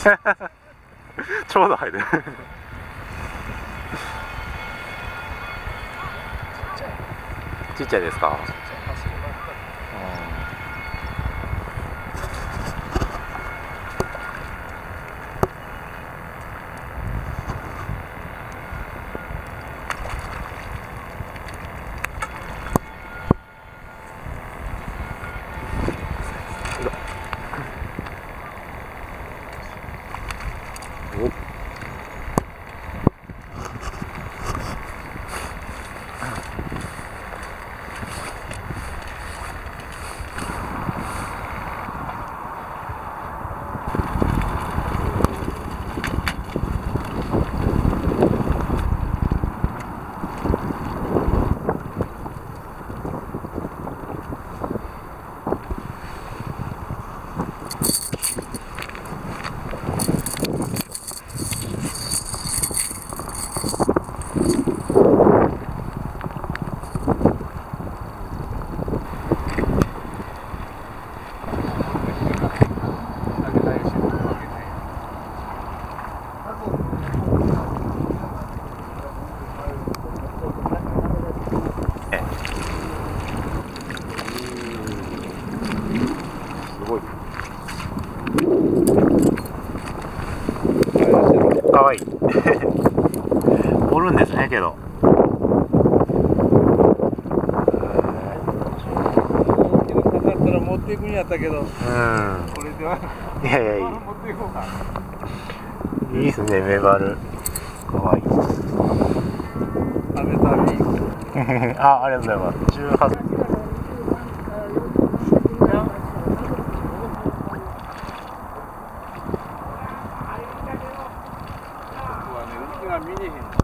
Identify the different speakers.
Speaker 1: ちょうど入る。ちっちゃいですかおすごいかわいい。おるんですねけど。
Speaker 2: 持っていくん。やったけど、
Speaker 1: うん。
Speaker 2: これではい
Speaker 1: やいやい
Speaker 2: 持ってい。
Speaker 1: いいいっすねメバル。かわいい。あありがとうございます。18
Speaker 2: minihim.